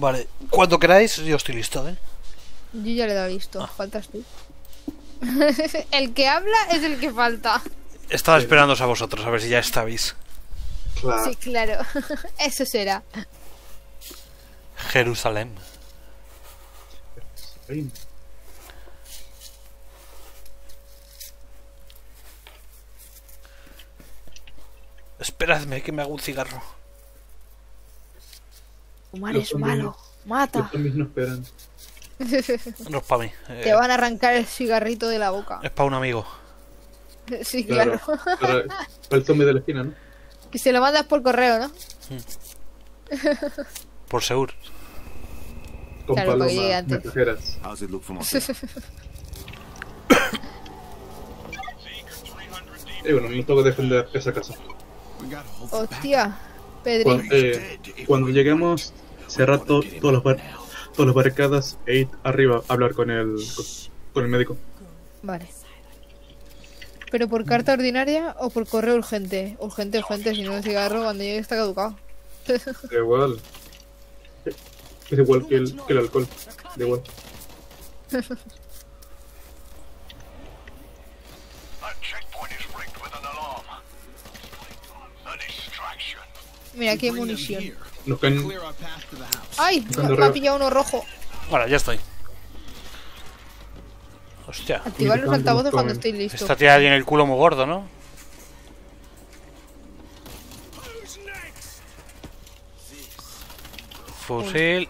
Vale, cuando queráis, yo estoy listo, ¿eh? Yo ya le he dado listo. Faltas tú. el que habla es el que falta. Estaba esperándoos a vosotros, a ver si ya estabais. Claro. Sí, claro. Eso será. Jerusalén. Ahí. Esperadme que me hago un cigarro. Omar Los es malo. Los Mata. zombies no esperan. No es para mí. eh, Te van a arrancar el cigarrito de la boca. es para un amigo. Sí, claro. Claro. Para, para el zombie de la esquina, ¿no? Y se lo mandas por correo, ¿no? Por seguro. Con Claro, que palomas mensajeras. How's it look from up Y bueno, me toca defender esa casa. Hostia. Cuando, eh, cuando lleguemos, cerrar to- todos los bar- todas las barricadas e ir arriba a hablar con el, con, con el médico. Vale. ¿Pero por carta ordinaria o por correo urgente? Urgente, urgente, si no el cigarro cuando llegue está caducado. Da igual. Es igual que el, que el alcohol. Da igual. Mira, aquí hay munición. ¡Ay! Me, Cuando me ha pillado uno rojo. Vale, ya estoy. Hostia. Activar los altavoces cuando estéis listos. Esta tía tiene el culo muy gordo, ¿no? Fusil.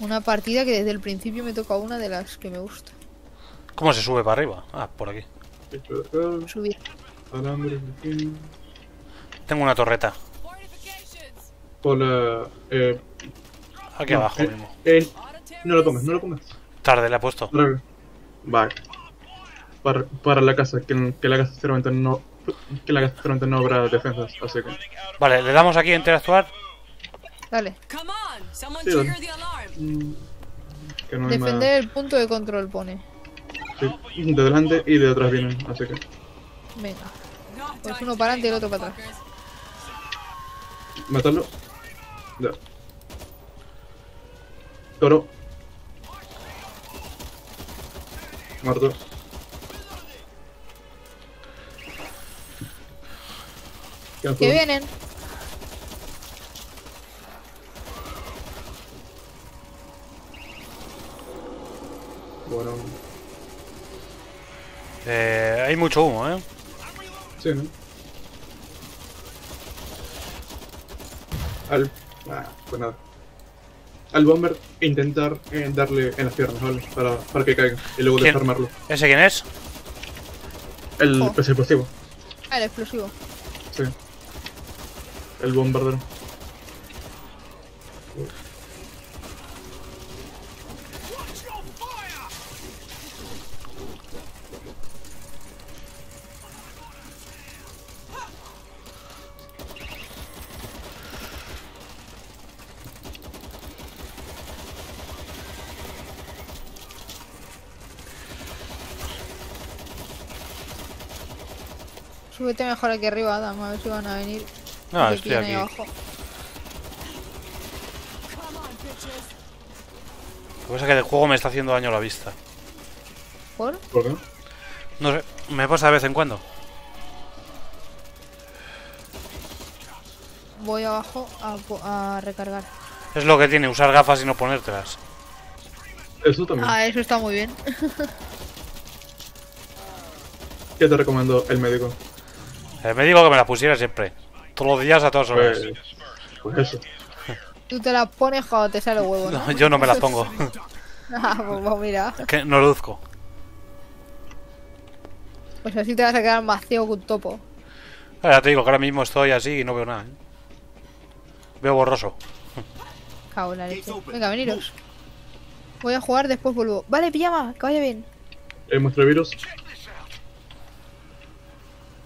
Una partida que desde el principio me toca una de las que me gusta. ¿Cómo se sube para arriba? Ah, por aquí. Subir. Tengo una torreta. Por la. Eh, Aquí no, abajo eh, mismo. eh, no lo pongas, no lo pongas. Tarde, la he puesto. Para- Vale. Para, para la casa, que, que la casa sinceramente no. Que la casa sinceramente no habrá defensas, así que. Vale, le damos aquí a interactuar. Dale. Come on, someone Sí, dale. the alarm. mm, Que no hay más. Defender el punto de control pone. Sí, de delante y de atrás vienen, así que. Venga. Pues uno para adelante y el otro para atrás. Matarlo. Ya. Toro. Muerto. ¿Quién Que vienen. Bueno, Eh, hay mucho humo, ¿eh? sí, ¿no? Al. Ah, pues nada. Al bomber intentar eh, darle en las piernas, ¿vale? Para, para que caiga y luego ¿Quién? desarmarlo. ¿Ese quién es? El Oh. pues, explosivo, Ah, el explosivo. sí. El bombardero. Mejor aquí arriba, Adam, a ver si van a venir. No, estoy aquí. abajo. Lo que pasa es que el juego me está haciendo daño a la vista. ¿Por? ¿Por qué? No sé, me pasa de vez en cuando. Voy abajo a, po- a recargar. Es lo que tiene, usar gafas y no ponértelas. Eso también. Ah, eso está muy bien. ¿Qué te recomiendo el médico? Eh, me digo que me la pusiera siempre. Todos los días a todas horas. Pues, pues eso. Tú te las pones cuando te sale el huevo, ¿no? No, yo no me las pongo. Ah, pues, pues mira. que no luzco. Pues así te vas a quedar más ciego que un topo. Ah, Ya te digo que ahora mismo estoy así y no veo nada. ¿eh? Veo borroso. Cago en la leche. Venga, veniros. Voy a jugar, después vuelvo. Vale, pijama, que vaya bien. El virus.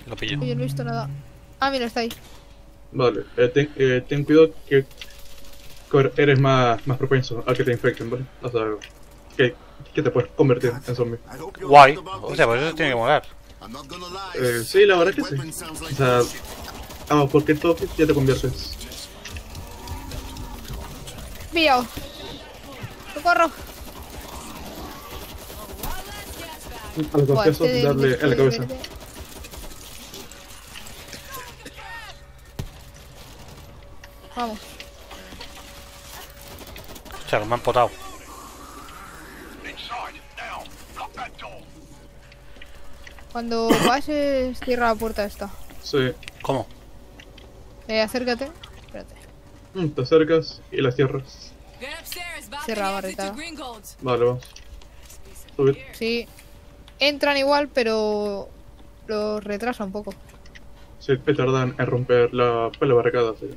Lo pillo. No he visto nada. Ah, mira, está ahí. Vale. Eh, ten, eh, ten cuidado que, que eres más, más propenso a que te infecten, ¿vale? O sea, que, que te puedes convertir en zombie. Guay. O sea, pues eso tiene que molar. I'm not gonna lie. Eh, sí, la verdad que sí. O sea, ah, porque toques ya te conviertes. pillado. ¡Socorro! A los Buah, graciosos este darle en la cabeza. verde. Vamos. Hostia, que me han potado. Cuando pases, cierra la puerta esta. Sí. ¿Cómo? Eh, acércate. Espérate. Mm, Te acercas y las cierras. Cierra la. Gringotts. Vale, vamos. Subir. Sí. Entran igual, pero los retrasa un poco. Sí, te tardan en romper la, la barricada, sí.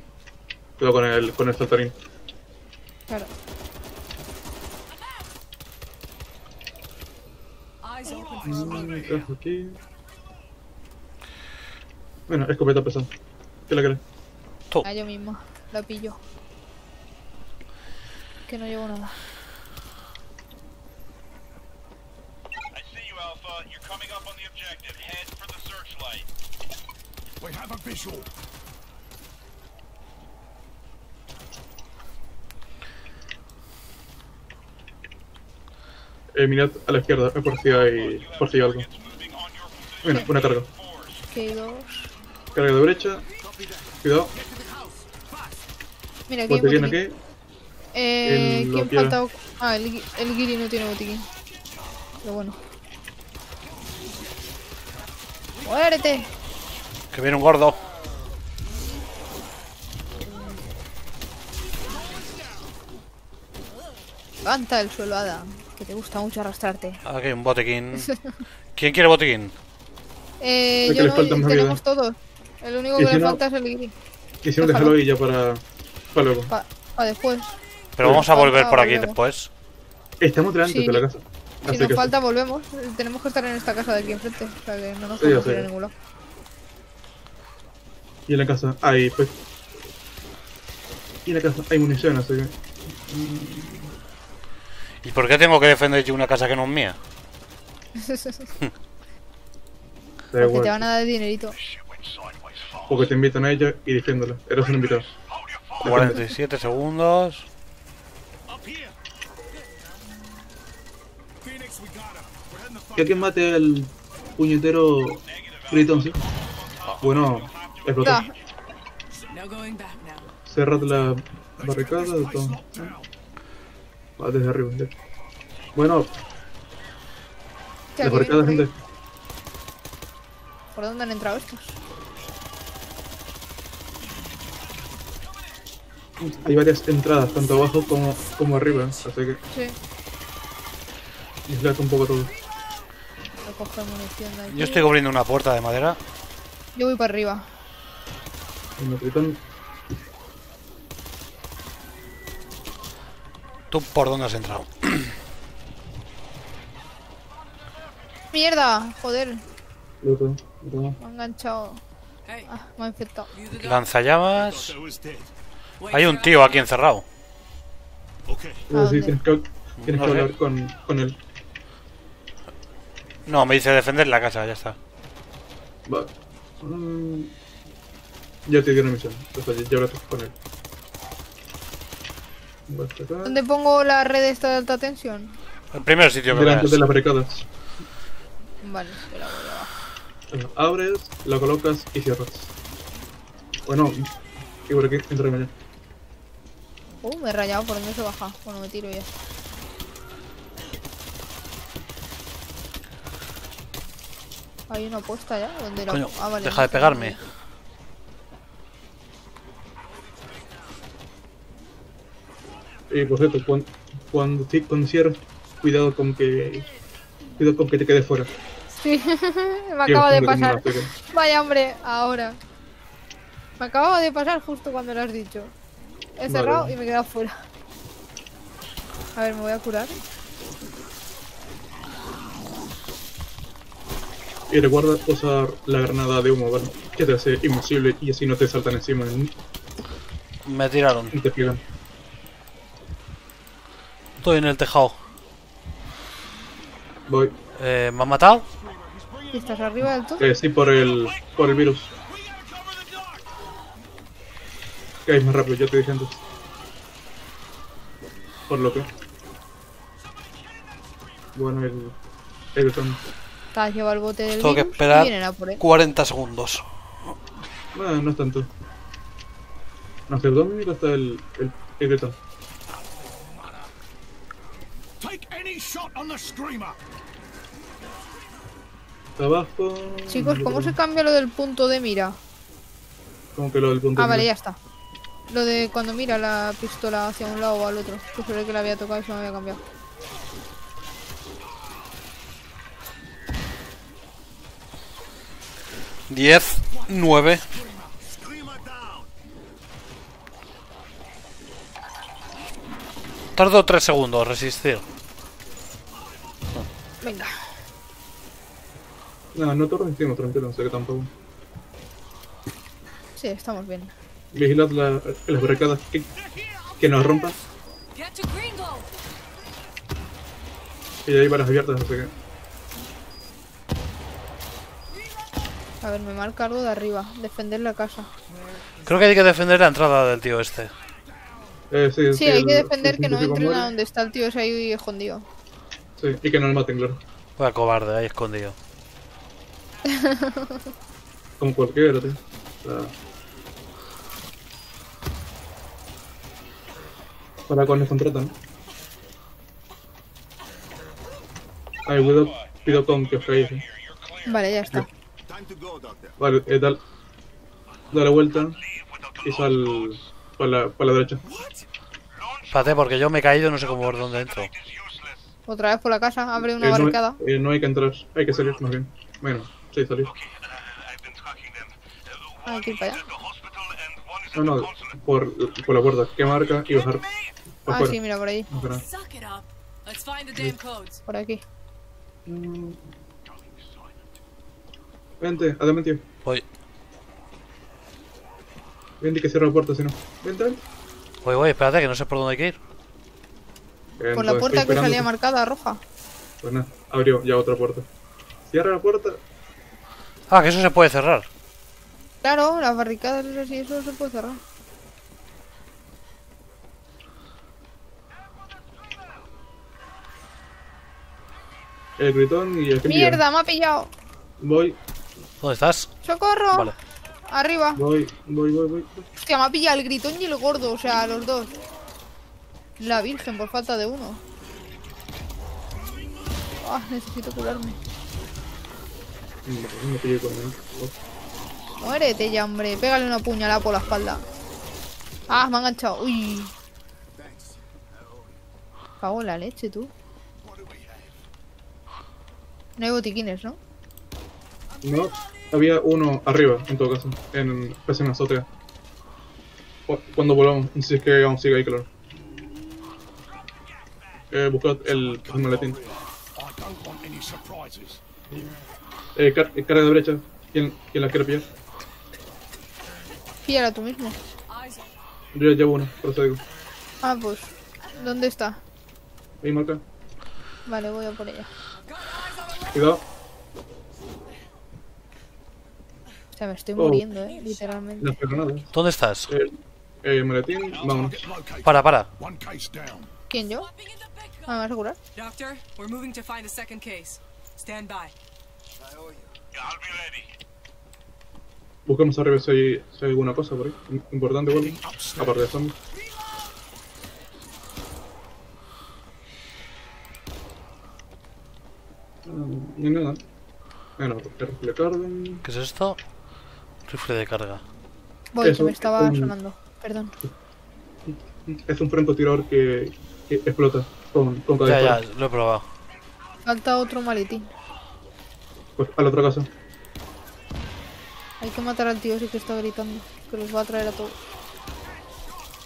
Cuidado con el, con el saltarín. Claro. Eyes open for Mm, aquí. Bueno, escopeta pesada. ¿Qué la querés? Tú. Ah, yo misma. La pillo. Que no llevo nada. I see you, Alpha. You're coming up on the objective. Head for the searchlight. We have a visual. Eh, mirad a la izquierda, eh, por si hay, por si hay algo. Bueno, una carga. Carga de brecha. Cuidado, Mira, aquí botiquín botiquín. aquí. Eh, ¿Quién falta? Ah, el Giri no tiene botiquín. Pero bueno. ¡Muérete! Que viene un gordo. Levanta el suelo, Adam. Que te gusta mucho arrastrarte. Aquí hay un botiquín. ¿Quién quiere botiquín? Eh, yo no, tenemos vida. todos. El único Y que si le no- falta es el Giri. Quisieron Déjalo. dejarlo ahí ya para, para luego. Para después. Pero vamos a volver por aquí después. Estamos delante Sí. de la casa. Si Así nos que falta, volvemos. Tenemos que estar en esta casa de aquí enfrente. O sea que no nos Sí, podemos ir sé. a ningún lado. Y en la casa hay, pues. Y en la casa hay munición, así que. ¿Y por qué tengo que defender yo una casa que no es mía? Porque te van a dar dinerito. Porque te invitan a ella y defiéndola. Eres un invitado. Hold your fire. 47 segundos. To Que mate al puñetero Gritón, sí. Bueno, explotó. Cerrad la barricada de todo. Va desde arriba, ya. Bueno, la que ahí. gente. ¿Por dónde han entrado estos? Hay varias entradas, tanto abajo como, como arriba. Así que Sí. aislate un poco todo. De. Yo estoy cubriendo una puerta de madera. Yo voy para arriba. ¿Tú por dónde has entrado? ¡Mierda! Joder, me ha enganchado. Ah, me ha infectado. Lanzallamas. Hay un tío aquí encerrado. Sí, dónde? tienes que, tienes No que sé. hablar con, con él. No, me dice defender la casa, ya está. Va. Mm, ya te dio una misión. Entonces ya hablaste con él. ¿Dónde pongo la red esta de alta tensión? El primer sitio que Delante veas. de las barricadas. Vale, espera, voy abajo. Bueno, abres, la colocas y cierras. Bueno, y por aquí, entra ya. Uh, me he rayado, ¿por dónde se baja? Bueno, me tiro ya. Hay una puesta ya, donde la... Coño, ah, vale, deja no de pegarme. bien. Y por cierto, cuando, cuando, cuando cierras, cuidado con que. Cuidado con que te quedes fuera. Sí, me acaba de pasar. Vaya hombre, ahora. Me acababa de pasar justo cuando lo has dicho. He Vale. cerrado y me he quedado fuera. A ver, me voy a curar. Y recuerda usar la granada de humo, ¿vale? Que te hace invisible y así no te saltan encima Me tiraron. ni te pliegan. Estoy en el tejado. Voy. Eh, ¿Me han matado? ¿Y estás arriba del todo? Eh, sí, por el, por el virus. Que es más rápido, ya te dije antes. por lo que. Bueno, el. El botón. Está, lleva el bote del Tengo que esperar y vienen a por él. 40 segundos. Bueno, no es tanto. No sé, ¿dónde mira está el. el. el? Abajo. Chicos, ¿cómo se cambia lo del punto de mira? Como que lo del punto. Ah, vale, ya está. Lo de cuando mira la pistola hacia un lado o al otro. El que le había tocado y se me había cambiado. Diez, nueve. Tardo 3 segundos resistir. Venga. No, no te resistimos, tranquilo, no sé que tampoco. Sí, estamos bien. Vigilad la, las barricadas que, que nos rompan. Y hay varias abiertas, así que. A ver, me marca algo de arriba. Defender la casa. Creo que hay que defender la entrada del tío este. Eh, sí, Sí, hay el- que defender el que no entren a donde está el tío ese ahí escondido. Sí, y que no lo maten, claro. Voy a cobarde, ahí escondido. Como cualquiera, tío. O sea, Para con nos contratan. Ay, pido, pido con que os caéis. eh. Vale, ya está. Vale, eh, dale, dale vuelta y sal para la, para la derecha. Espérate, porque yo me he caído y no sé cómo por dónde entro. Otra vez por la casa, abre una Eh, no, barricada. eh, no hay que entrar, hay que salir más bien. Bueno, sí, salir. Ah, is para allá. No, no, por, por la puerta. Que marca y bajar. Ah, sí, mira, por ahí. Por aquí. Vente, adelante, tío. Voy, Vente que cierra la puerta, si no. Vente, vente. voy, voy, espérate que no sé por dónde hay que ir. Eh, Por la entonces, puerta que salía marcada, roja. Pues nada, abrió ya otra puerta. Cierra la puerta. Ah, que eso se puede cerrar. Claro, las barricadas y eso se puede cerrar. El gritón y el que ¡Mierda, me ha pillado! Voy, ¿Dónde estás? ¡Socorro! Vale. Arriba. voy, voy, voy, voy. Hostia, me ha pillado el gritón y el gordo, o sea, los dos. La virgen, por falta de uno. Ah, necesito curarme. Muérete ya, hombre. Pégale una puñalada por la espalda. Ah, me ha enganchado. Uy. Cago en la leche, tú. No hay botiquines, ¿no? No, había uno arriba, en todo caso. En, casi en la azotea. Cu- Cuando volamos, si es que aún sigue ahí, claro. Eh, buscad el, maletín. Eh, car eh, carga de derecha. ¿Quién, ¿Quién la quiere pillar? Píllala tú mismo. Yo ya llevo uno, por eso digo. Ah, pues. ¿Dónde está? Ahí marca. Vale, voy a por ella. Cuidado. O sea, me estoy Oh. muriendo, eh, literalmente. Granadas. ¿Dónde estás? Eh, eh, maletín, vámonos. Para, para. ¿Quién, yo? Ah, ¿me vas a curar? Doctor, we're moving to find a second case. Stand by. Yeah, I'll be ready. Buscamos arriba si hay, si hay alguna cosa por ahí. im- Importante, upstairs. Aparte de zombies. Ah, Ni nada. Bueno, porque le cargan. ¿Qué es esto? Rifle de carga. Voy, Eso, que me estaba un- sonando. Perdón. Es un francotirador que explota con, con cada Ya, ya, lo he probado. Falta otro maletín. Pues a la otra casa. Hay que matar al tío ese que está gritando. Que los va a traer a todos.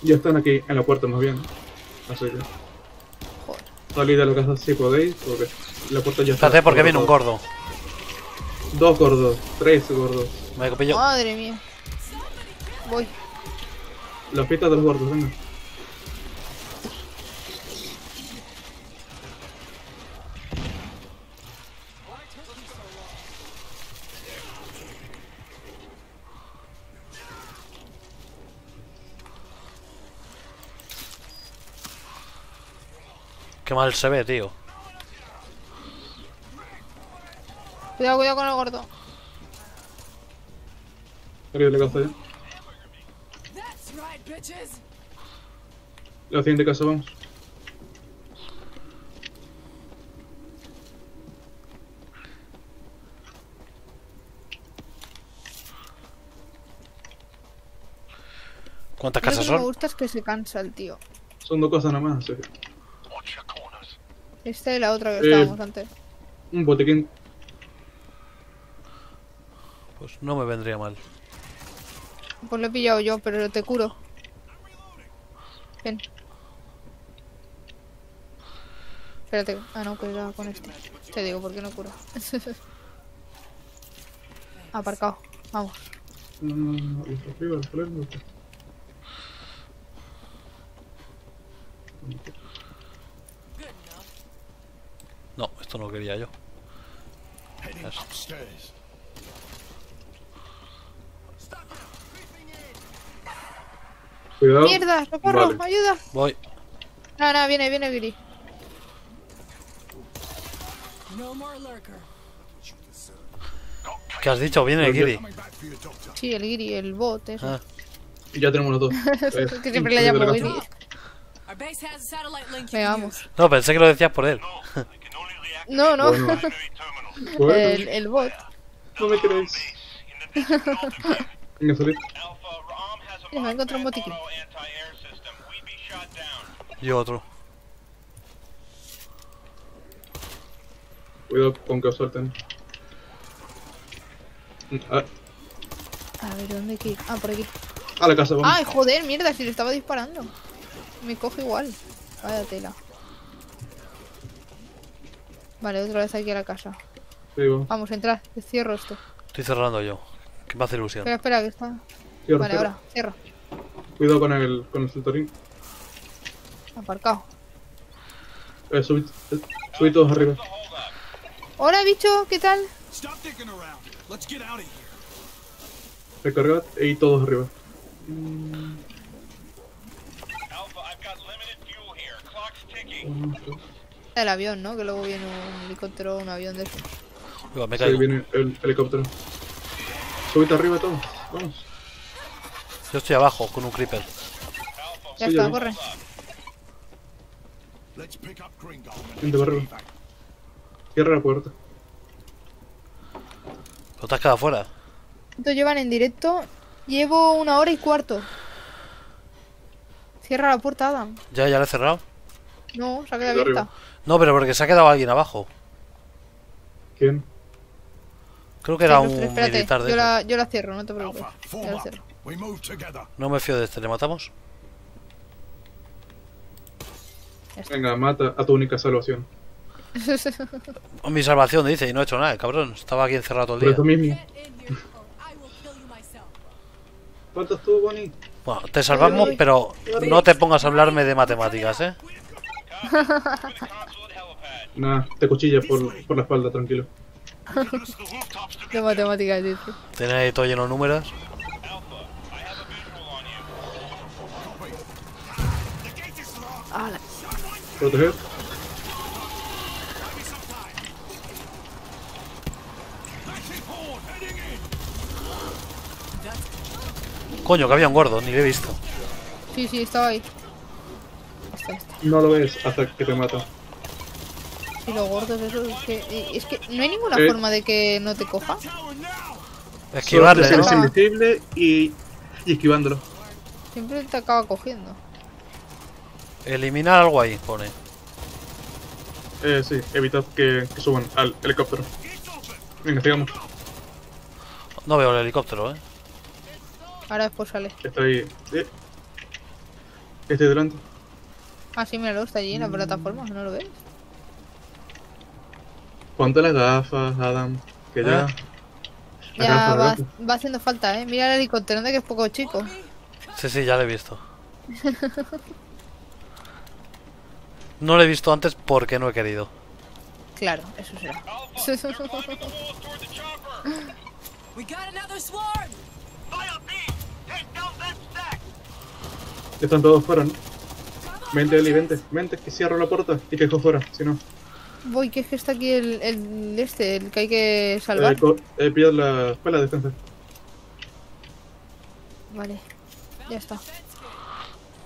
Ya están aquí en la puerta más bien. Así que Joder. salid de la casa si podéis, porque la puerta ya está. Espérate porque viene un gordo. Dos gordos, tres gordos. Me. Madre mía. Voy. Las pistas de los gordos, venga. Mal se ve, tío. Cuidado, cuidado con el gordo. Arriba de la casa ya. La siguiente casa vamos. ¿Cuántas Lo que casas no me son? gusta es que se cansa el tío. Son dos cosas nada más. que-. Esta y la otra que Eh. estábamos antes. Un botiquín. Pues no me vendría mal. Pues lo he pillado yo, pero te curo. Ven. Espérate. Ah, no, que era con este. Te digo, ¿por qué no curo? Aparcado. Vamos. No, no, no, los arriba, los arriba, los arriba. No, esto no lo quería yo. Cuidado. ¡Mierda! ¡Socorro! Vale. ¡Ayuda! Voy. No, no, viene, viene Giri. No more lurker. ¿Qué has dicho? Viene el Giri. Sí, el Giri, el bot, eso. Ah, Y ya tenemos los dos. Que siempre le llamo. Giri. Venga, vamos. No, pensé que lo decías por él. No, No. Bueno. Bueno, El, el bot. no me altitude. Venga. Alpha, Ram has a Mira, me encontré un botiquín. Y otro. Cuidado con que os suelten. Ah, A ver, ¿dónde hay que ir? Ah, por aquí. a la casa vamos. ¡Ay, joder! Mierda, si le estaba disparando. Me coge igual. Vaya tela. Vale, otra vez aquí a la casa. Sí, vamos. Vamos, entrad. Cierro esto. Estoy cerrando yo. Que me hace ilusión. Espera, espera, que está. Cierra, Vale, ahora, cierra. Cuidado con el, con el saltarín. Aparcado. Eh, subid, eh, subid todos arriba. Hola, bicho, ¿qué tal? Stop dicking around. Let's get out of here. Recargad y todos arriba. Alpha, I've got limited fuel here. Clock's ticking. El avión, ¿no? Que luego viene un helicóptero o un avión de esos. Digo, me Sí, caigo. viene el helicóptero. Subid arriba todos. Vamos. Yo estoy abajo con un creeper. Ya Sí, está, corre. Vente para arriba. Cierra la puerta. Pero te has quedado fuera. ¿Cuánto llevan en directo? Llevo una hora y cuarto. Cierra la puerta, Adam. Ya, ya lo he cerrado. No, se ha quedado abierta. arriba. No, pero porque se ha quedado alguien abajo. ¿Quién? Creo que era un pero espérate, militar de yo la, yo la cierro, no te preocupes. Yo la cierro. No me fío de este. ¿Le matamos? Venga, mata a tu única salvación. Mi salvación, dice, y no he hecho nada, el cabrón. Estaba aquí encerrado todo el día. mismo. You myself. ¿Faltas tú, Bonnie? Bueno, te salvamos, pero no te pongas a hablarme de matemáticas, ¿eh? Nah, te cuchilla por, por la espalda, tranquilo. De matemáticas, dice. Ahí todo lleno de números. Alpha, I have a visual on you. Proteger. Coño, que había un gordo, ni lo he visto. Sí, sí, estaba ahí. Está, está. No lo ves hasta que te mata. Y los gordos, eso es que. eh, Es que no hay ninguna Eh. forma de que no te coja. Esquivarle, ¿no? invisible y, y esquivándolo. Siempre te acaba cogiendo. Eliminar algo ahí, pone. Eh, sí, evitad que, que suban al helicóptero. Venga, sigamos. No veo el helicóptero, ¿eh? Ahora después sale. Está ahí. Eh. Este delante. Ah, sí, míralo, está allí en la plataforma, ¿no lo ves? Ponte las gafas, Adam. Que ya. Las Ya gafas, va, va haciendo falta, ¿eh? Mira el helicóptero, anda que es poco chico. Sí, sí, ya lo he visto. No lo he visto antes porque no he querido. Claro, eso será. Están todos fuera, ¿no? Vente, Eli, vente. Vente, que cierro la puerta y que cojo fuera, si no. Voy, que es que está aquí el, el este, el que hay que salvar. Eh, co- eh, pilla la, pues la defensa. Vale, ya está.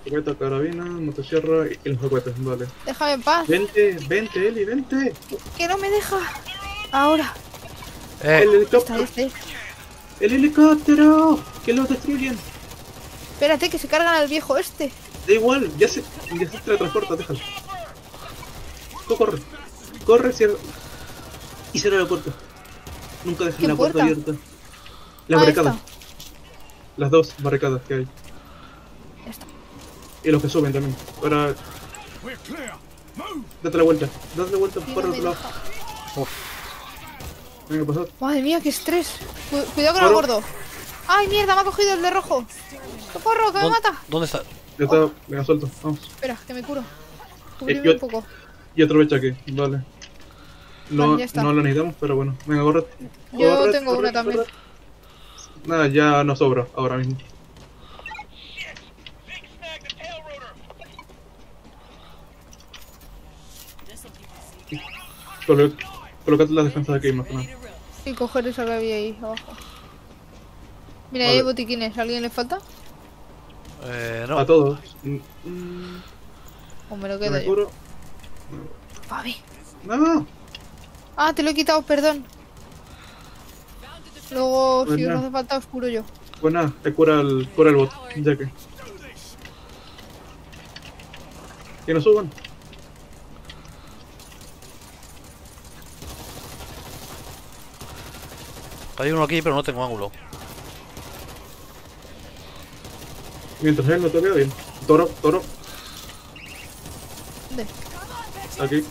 Escopeta, carabina, motosierra y los juguetes, vale. Déjame en paz. Vente, vente, Eli, vente. Que no me deja. Ahora. Eh, El Está helicóptero, este. el helicóptero. Que lo destruyen. Espérate, que se cargan al viejo este. Da igual, ya se, ya se teletransporta, déjalo. Tú corre. Corre, cierra. Y cierra la puerta. Nunca dejes ¿Qué la puerta, puerta? abierta. Las Ah, barricadas. esta. Las dos barricadas que hay. Ya está. Y los que suben también. Ahora, date la vuelta. Date la vuelta para el me otro lado. deja. Venga, pasad. Madre mía, qué estrés. Cu- cuidado con el gordo. Ay, mierda, me ha cogido el de rojo. ¡Socorro, que me ¿dó- mata! ¿Dónde está? Ya está, venga, suelto. Vamos. Espera, que me curo. Cúbreme yo- un poco. Y aprovecha aquí, vale. No, Vale, no lo necesitamos, pero bueno. Venga, corre. Yo Corre, tengo corre, una también. corre. Nada, ya no sobra ahora mismo. Colo- Colocate las defensas aquí, más que nada. Y coger esa que había ahí abajo. Mira, ahí hay botiquines. ¿A alguien le falta? Eh, no. A todos. Mm, ¿O me lo me quedo yo? curo. Fabi. No, Ah, te lo he quitado, perdón. Luego, si os nada. hace falta, os curo yo. pues nada, te cura el, cura el bot, ya que. Que no suban. Hay uno aquí, pero no tengo ángulo. Mientras él no te vea bien. Toro, toro, ¿Dónde? aquí.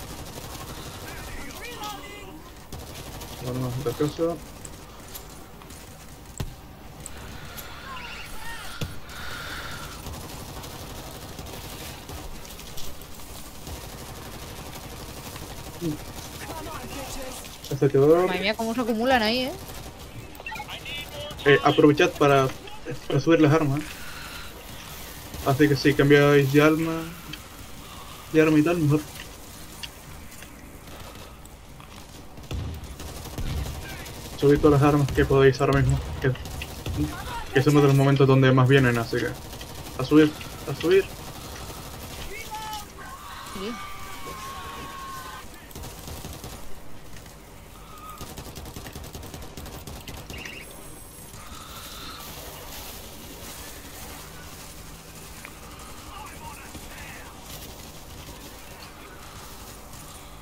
Vamos a la casa. Saqueador. Madre mía, cómo se acumulan ahí, ¿eh? Eh, aprovechad para, para subir las armas. Así que si cambiáis de arma, de arma y tal, mejor. Subid todas las armas que podéis ahora mismo. Que, que es de los momentos donde más vienen, así que. A subir, a subir.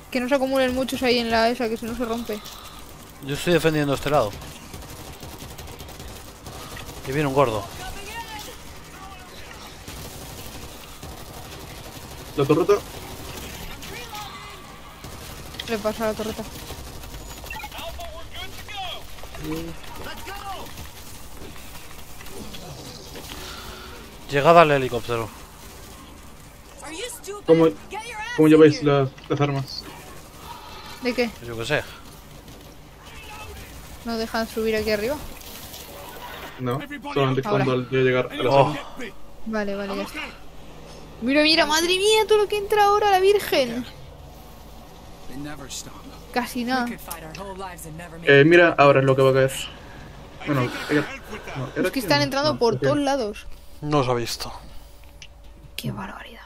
Que no se acumulen muchos ahí en la esa, que si no se rompe. Yo estoy defendiendo este lado. Que viene un gordo. La torreta. Le pasa a la torreta. Llegada al helicóptero. Are you stupid? ¿Cómo, cómo lleváis las, las armas? ¿De qué? Yo qué sé. ¿No dejan subir aquí arriba? No, solamente Ahora. cuando al- yo llegar a la Oh. Vale, vale, ya está. Mira, mira, madre mía, todo lo que entra ahora, la virgen. Casi nada. Eh, mira ahora lo que va a caer. Bueno, era, no, era Es que están entrando no, por todos lados. No os ha visto. Qué barbaridad.